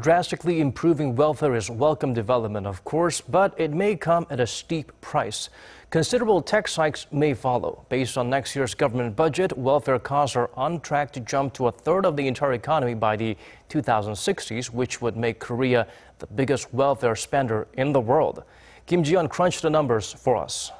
Drastically improving welfare is welcome development, of course, but it may come at a steep price. Considerable tax hikes may follow. Based on next year's government budget, welfare costs are on track to jump to a third of the entire economy by the 2060s, which would make Korea the biggest welfare spender in the world. Kim Ji-yeon crunched the numbers for us.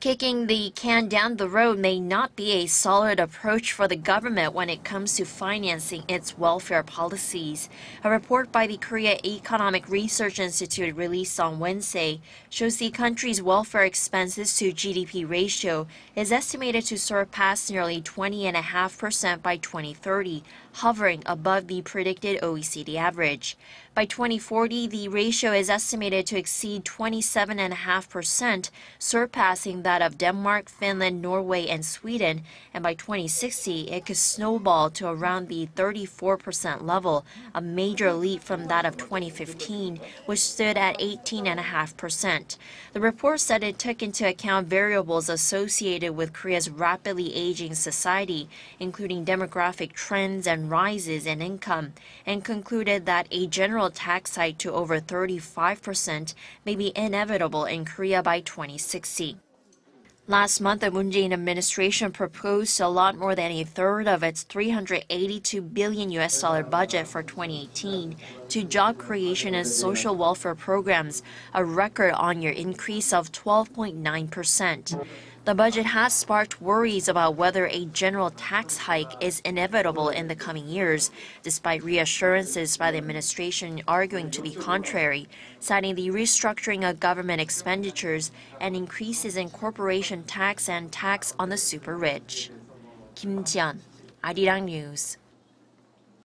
Kicking the can down the road may not be a solid approach for the government when it comes to financing its welfare policies. A report by the Korea Economic Research Institute released on Wednesday shows the country's welfare expenses to GDP ratio is estimated to surpass nearly 20.5% by 2030, hovering above the predicted OECD average. By 2040, the ratio is estimated to exceed 27.5%, surpassing that of Denmark, Finland, Norway, and Sweden, and by 2060, it could snowball to around the 34% level, a major leap from that of 2015, which stood at 18.5%. The report said it took into account variables associated with Korea's rapidly aging society, including demographic trends and rises in income, and concluded that a general tax hike to over 35% may be inevitable in Korea by 2060. Last month, the Moon Jae-in administration proposed a lot more than a third of its 382 billion US dollar budget for 2018 to job creation and social welfare programs, a record on-year increase of 12.9 percent. The budget has sparked worries about whether a general tax hike is inevitable in the coming years, despite reassurances by the administration arguing to the contrary, citing the restructuring of government expenditures and increases in corporation tax and tax on the super rich. Kim Ji-yeon, Arirang News.